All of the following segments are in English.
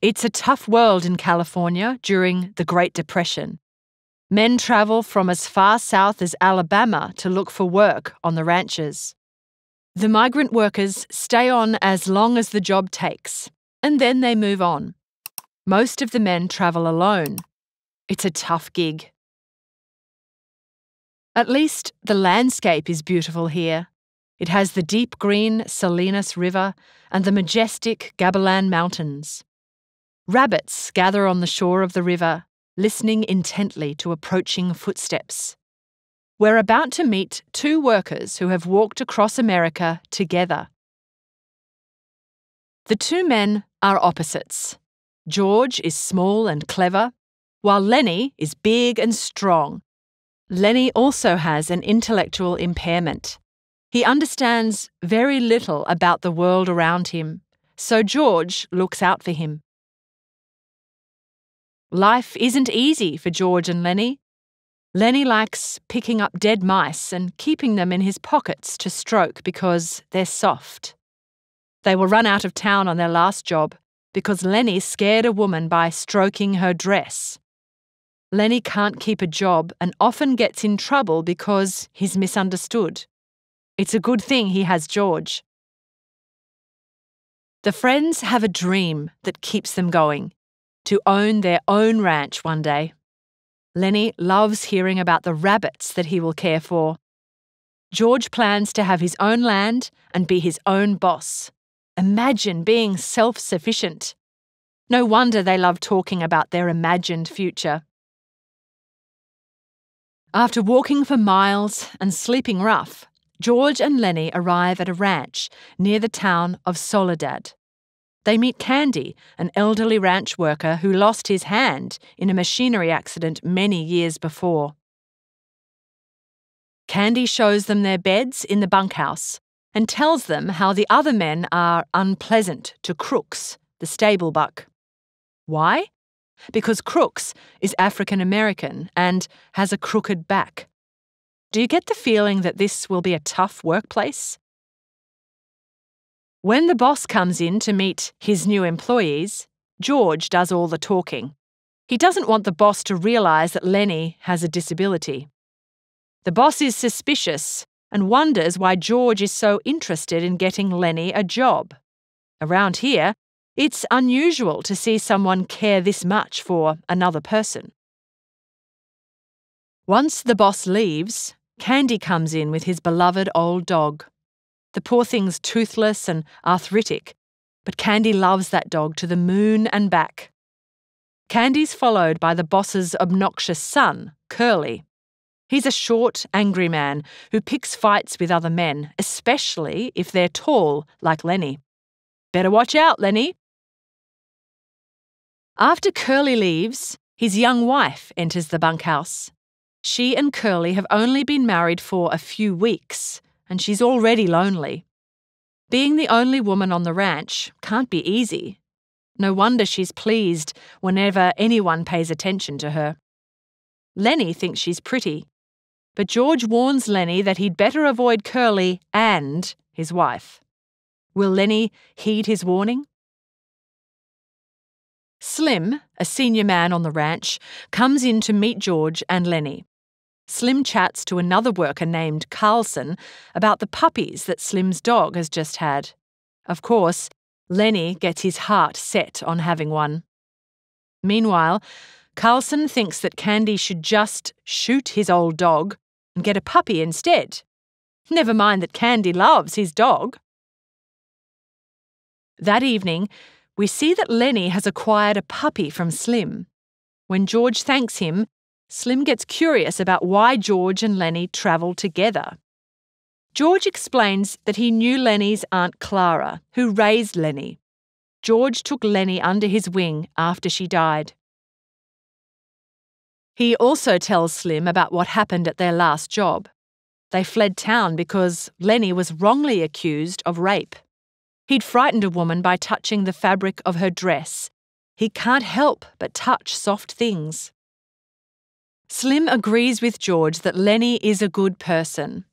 It's a tough world in California during the Great Depression. Men travel from as far south as Alabama to look for work on the ranches. The migrant workers stay on as long as the job takes, and then they move on. Most of the men travel alone. It's a tough gig. At least the landscape is beautiful here. It has the deep green Salinas River and the majestic Gabilan Mountains. Rabbits gather on the shore of the river, listening intently to approaching footsteps. We're about to meet two workers who have walked across America together. The two men are opposites. George is small and clever, while Lennie is big and strong. Lennie also has an intellectual impairment. He understands very little about the world around him, so George looks out for him. Life isn't easy for George and Lennie. Lennie likes picking up dead mice and keeping them in his pockets to stroke because they're soft. They were run out of town on their last job because Lennie scared a woman by stroking her dress. Lennie can't keep a job and often gets in trouble because he's misunderstood. It's a good thing he has George. The friends have a dream that keeps them going to own their own ranch one day. Lennie loves hearing about the rabbits that he will care for. George plans to have his own land and be his own boss. Imagine being self sufficient. No wonder they love talking about their imagined future. After walking for miles and sleeping rough, George and Lennie arrive at a ranch near the town of Soledad. They meet Candy, an elderly ranch worker who lost his hand in a machinery accident many years before. Candy shows them their beds in the bunkhouse and tells them how the other men are unpleasant to Crooks, the stable buck. Why? Because Crooks is African American and has a crooked back. Do you get the feeling that this will be a tough workplace? When the boss comes in to meet his new employees, George does all the talking. He doesn't want the boss to realise that Lennie has a disability. The boss is suspicious and wonders why George is so interested in getting Lennie a job. Around here, it's unusual to see someone care this much for another person. Once the boss leaves, Candy comes in with his beloved old dog. The poor thing's toothless and arthritic, but Candy loves that dog to the moon and back. Candy's followed by the boss's obnoxious son, Curly. He's a short, angry man who picks fights with other men, especially if they're tall, like Lennie. Better watch out, Lennie. After Curly leaves, his young wife enters the bunkhouse. She and Curly have only been married for a few weeks, and she's already lonely. Being the only woman on the ranch can't be easy. No wonder she's pleased whenever anyone pays attention to her. Lennie thinks she's pretty, but George warns Lennie that he'd better avoid Curly and his wife. Will Lennie heed his warning? Slim, a senior man on the ranch, comes in to meet George and Lennie. Slim chats to another worker named Carlson about the puppies that Slim's dog has just had. Of course, Lennie gets his heart set on having one. Meanwhile, Carlson thinks that Candy should just shoot his old dog and get a puppy instead. Never mind that Candy loves his dog. That evening, we see that Lennie has acquired a puppy from Slim. When George thanks him, Slim gets curious about why George and Lennie travel together. George explains that he knew Lennie's Aunt Clara, who raised Lennie. George took Lennie under his wing after she died. He also tells Slim about what happened at their last job. They fled town because Lennie was wrongly accused of rape. He'd frightened a woman by touching the fabric of her dress. He can't help but touch soft things. Slim agrees with George that Lennie is a good person.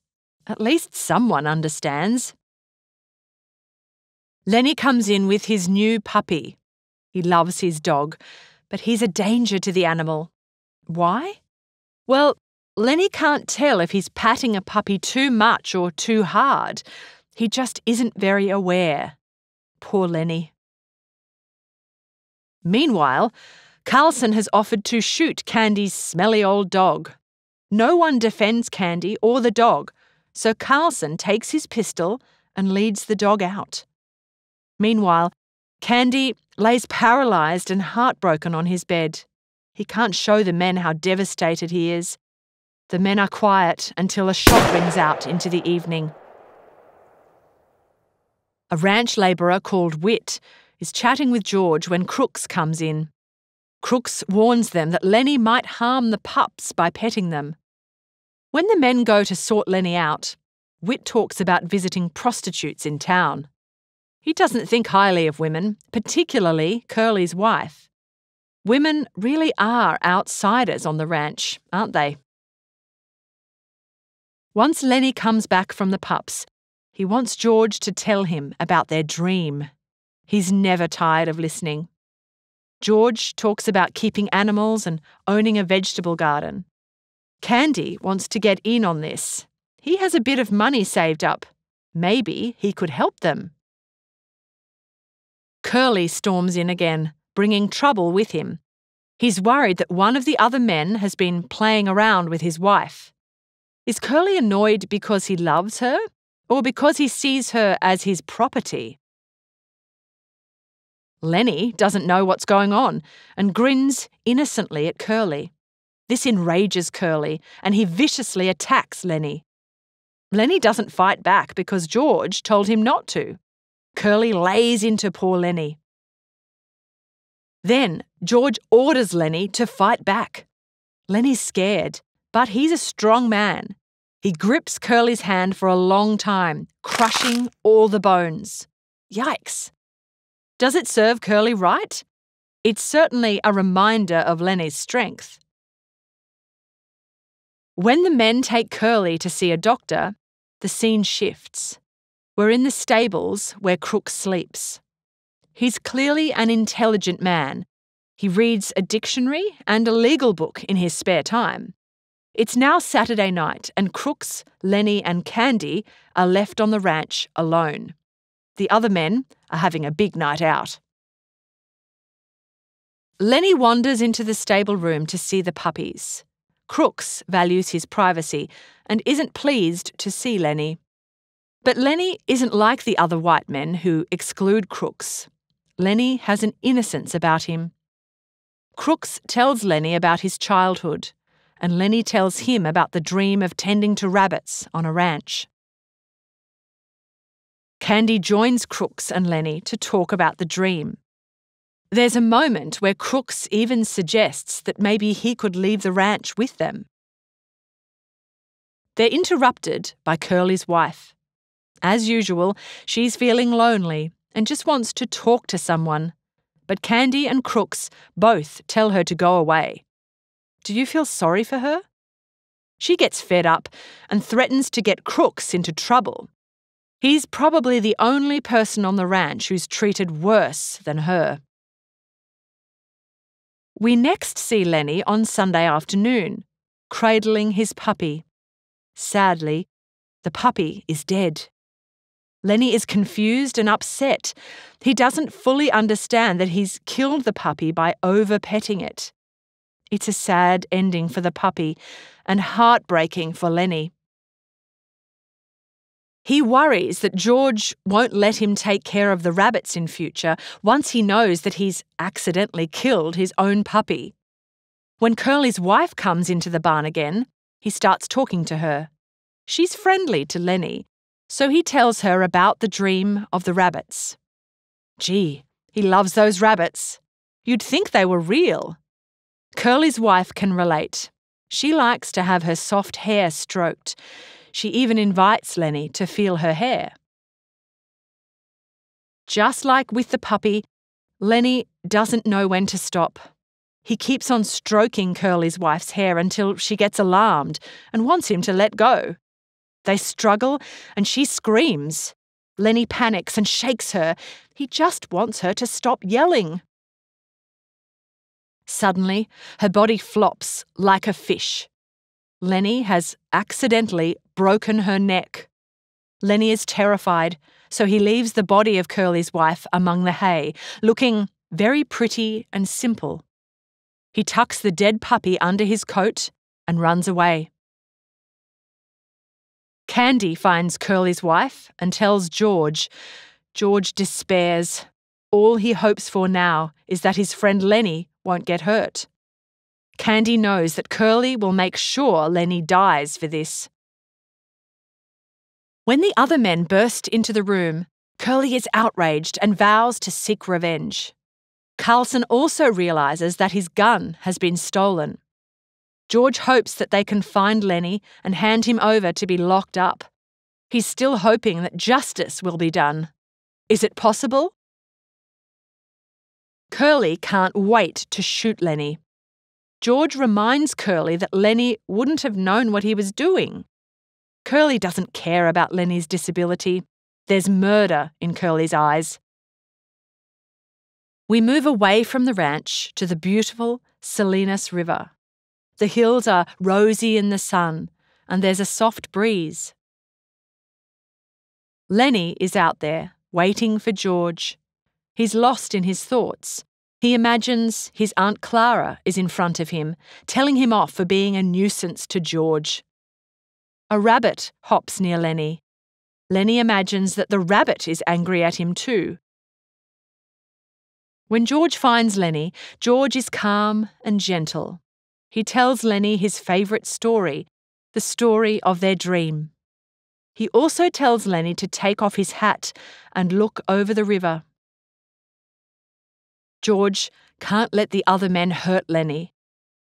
At least someone understands. Lennie comes in with his new puppy. He loves his dog, but he's a danger to the animal. Why? Well, Lennie can't tell if he's patting a puppy too much or too hard. He just isn't very aware. Poor Lennie. Meanwhile, Carlson has offered to shoot Candy's smelly old dog. No one defends Candy or the dog, so Carlson takes his pistol and leads the dog out. Meanwhile, Candy lays paralysed and heartbroken on his bed. He can't show the men how devastated he is. The men are quiet until a shot rings out into the evening. A ranch labourer called Whit is chatting with George when Crooks comes in. Crooks warns them that Lennie might harm the pups by petting them. When the men go to sort Lennie out, Whit talks about visiting prostitutes in town. He doesn't think highly of women, particularly Curly's wife. Women really are outsiders on the ranch, aren't they? Once Lennie comes back from the pups, he wants George to tell him about their dream. He's never tired of listening. George talks about keeping animals and owning a vegetable garden. Candy wants to get in on this. He has a bit of money saved up. Maybe he could help them. Curly storms in again, bringing trouble with him. He's worried that one of the other men has been playing around with his wife. Is Curly annoyed because he loves her or because he sees her as his property? Lennie doesn't know what's going on and grins innocently at Curly. This enrages Curly and he viciously attacks Lennie. Lennie doesn't fight back because George told him not to. Curly lays into poor Lennie. Then George orders Lennie to fight back. Lennie's scared but he's a strong man. He grips Curly's hand for a long time, crushing all the bones. Yikes! Does it serve Curly right? It's certainly a reminder of Lennie's strength. When the men take Curly to see a doctor, the scene shifts. We're in the stables where Crook sleeps. He's clearly an intelligent man. He reads a dictionary and a legal book in his spare time. It's now Saturday night, and Crooks, Lennie, and Candy are left on the ranch alone. The other men are having a big night out. Lennie wanders into the stable room to see the puppies. Crooks values his privacy and isn't pleased to see Lennie. But Lennie isn't like the other white men who exclude Crooks. Lennie has an innocence about him. Crooks tells Lennie about his childhood and Lennie tells him about the dream of tending to rabbits on a ranch. Candy joins Crooks and Lennie to talk about the dream. There's a moment where Crooks even suggests that maybe he could leave the ranch with them. They're interrupted by Curly's wife. As usual, she's feeling lonely and just wants to talk to someone. But Candy and Crooks both tell her to go away. Do you feel sorry for her? She gets fed up and threatens to get Crooks into trouble. He's probably the only person on the ranch who's treated worse than her. We next see Lennie on Sunday afternoon, cradling his puppy. Sadly, the puppy is dead. Lennie is confused and upset. He doesn't fully understand that he's killed the puppy by over petting it. It's a sad ending for the puppy and heartbreaking for Lennie. He worries that George won't let him take care of the rabbits in future once he knows that he's accidentally killed his own puppy. When Curly's wife comes into the barn again, he starts talking to her. She's friendly to Lennie, so he tells her about the dream of the rabbits. Gee, he loves those rabbits. You'd think they were real. Curly's wife can relate. She likes to have her soft hair stroked. She even invites Lennie to feel her hair. Just like with the puppy, Lennie doesn't know when to stop. He keeps on stroking Curly's wife's hair until she gets alarmed and wants him to let go. They struggle and she screams. Lennie panics and shakes her. He just wants her to stop yelling. Suddenly, her body flops like a fish. Lennie has accidentally broken her neck. Lennie is terrified, so he leaves the body of Curly's wife among the hay, looking very pretty and simple. He tucks the dead puppy under his coat and runs away. Candy finds Curly's wife and tells George. George despairs. All he hopes for now is that his friend Lennie won't get hurt. Candy knows that Curly will make sure Lennie dies for this. When the other men burst into the room, Curly is outraged and vows to seek revenge. Carlson also realises that his gun has been stolen. George hopes that they can find Lennie and hand him over to be locked up. He's still hoping that justice will be done. Is it possible? Curly can't wait to shoot Lennie. George reminds Curly that Lennie wouldn't have known what he was doing. Curly doesn't care about Lennie's disability. There's murder in Curly's eyes. We move away from the ranch to the beautiful Salinas River. The hills are rosy in the sun, and there's a soft breeze. Lennie is out there, waiting for George. He's lost in his thoughts. He imagines his Aunt Clara is in front of him, telling him off for being a nuisance to George. A rabbit hops near Lennie. Lennie imagines that the rabbit is angry at him too. When George finds Lennie, George is calm and gentle. He tells Lennie his favourite story, the story of their dream. He also tells Lennie to take off his hat and look over the river. George can't let the other men hurt Lennie,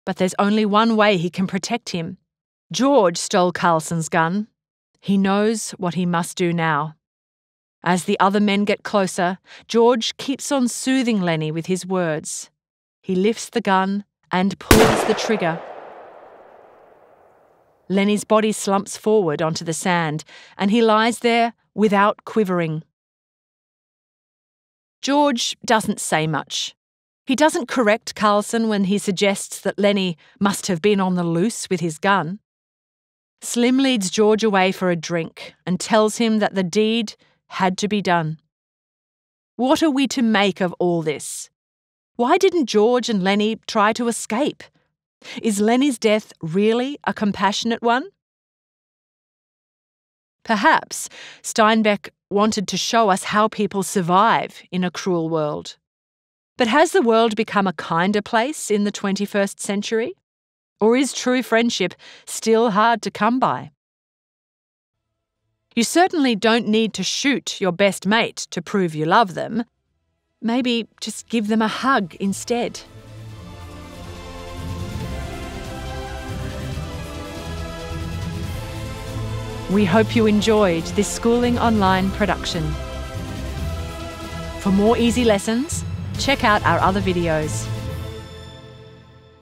but there's only one way he can protect him. George stole Carlson's gun. He knows what he must do now. As the other men get closer, George keeps on soothing Lennie with his words. He lifts the gun and pulls the trigger. Lennie's body slumps forward onto the sand, and he lies there without quivering. George doesn't say much. He doesn't correct Carlson when he suggests that Lennie must have been on the loose with his gun. Slim leads George away for a drink and tells him that the deed had to be done. What are we to make of all this? Why didn't George and Lennie try to escape? Is Lennie's death really a compassionate one? Perhaps Steinbeck wanted to show us how people survive in a cruel world. But has the world become a kinder place in the 21st century? Or is true friendship still hard to come by? You certainly don't need to shoot your best mate to prove you love them. Maybe just give them a hug instead. We hope you enjoyed this Schooling Online production. For more easy lessons, check out our other videos.